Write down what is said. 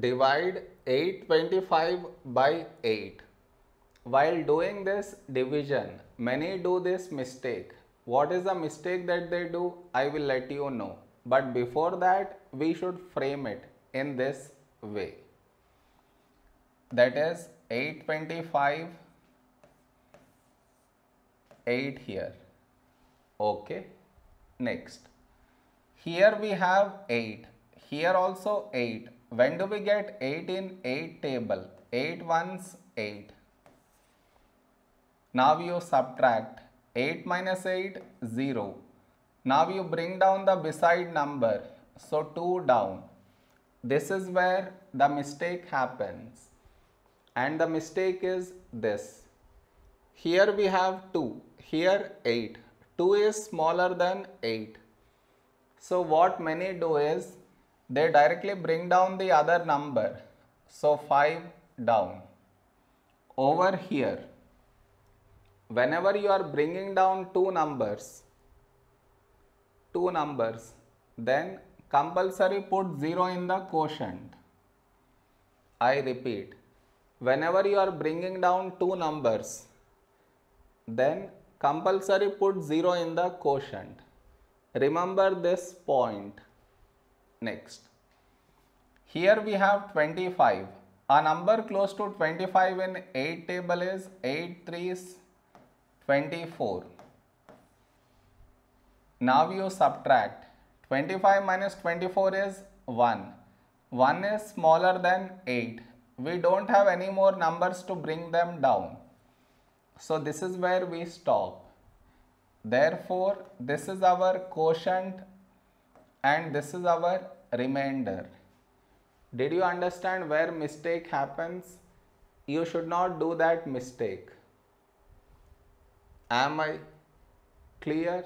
divide 825 by 8. While doing this division, many do this mistake. What is the mistake that they do? I will let you know. But before that, we should frame it in this way. That is 825, 8 here. Okay. Next. Here we have 8. Here also 8. When do we get 8 in 8 table? 8 ones 8. Now you subtract 8 minus 8 0. Now you bring down the beside number. So 2 down. This is where the mistake happens. And the mistake is this. Here we have 2. Here 8. 2 is smaller than 8. So what many do is they directly bring down the other number. So 5 down. Over here, whenever you are bringing down two numbers, two numbers, then compulsory put 0 in the quotient. I repeat, whenever you are bringing down two numbers, then compulsory put 0 in the quotient. Remember this point. Next. Here we have 25. A number close to 25 in 8 table is 8 3s 24. Now you subtract. 25 minus 24 is 1. 1 is smaller than 8. We don't have any more numbers to bring them down. So this is where we stop. Therefore, this is our quotient and this is our remainder. Did you understand where mistake happens? You should not do that mistake. Am I clear?